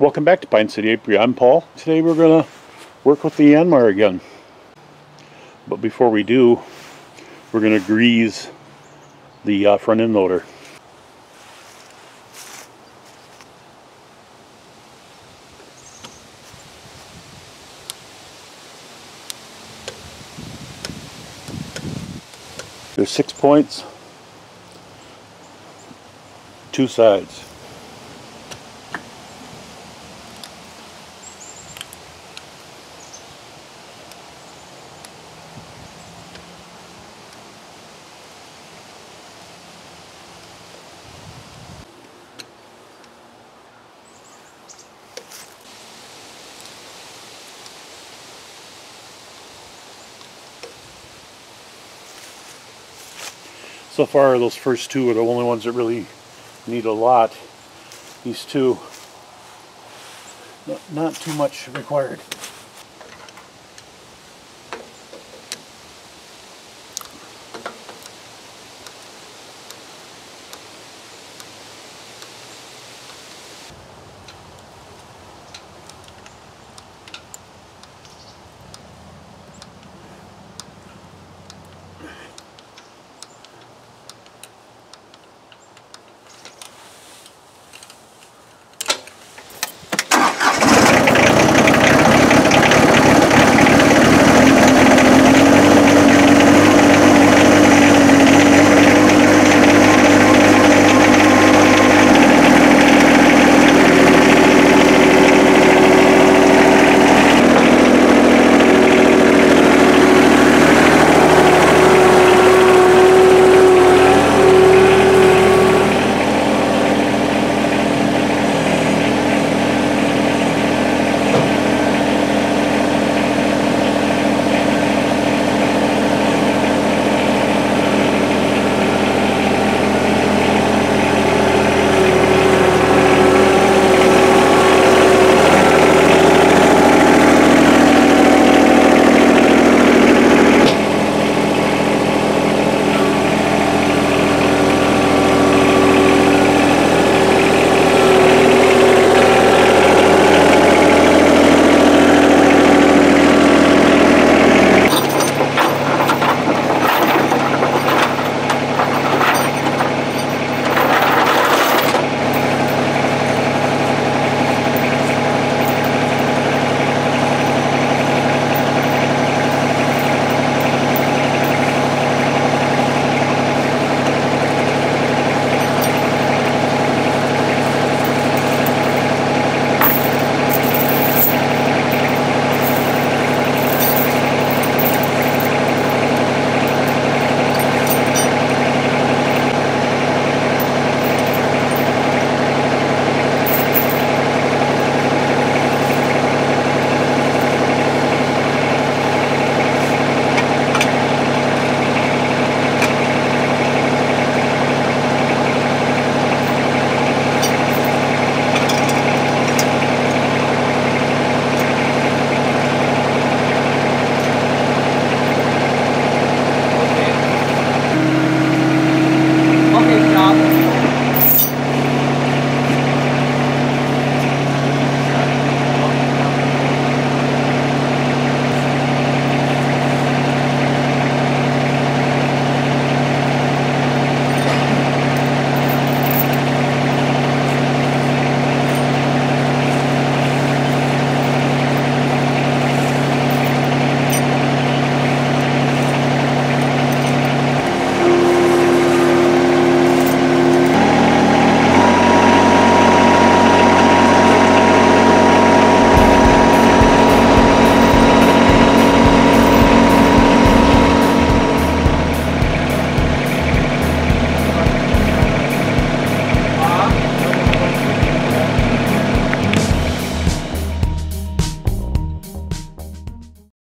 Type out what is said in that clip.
Welcome back to Pine City Apiary. I'm Paul. Today we're going to work with the Yanmar again. But before we do, we're going to grease the uh, front end loader. There's six points, two sides. So far, those first two are the only ones that really need a lot. These two, not, too much required.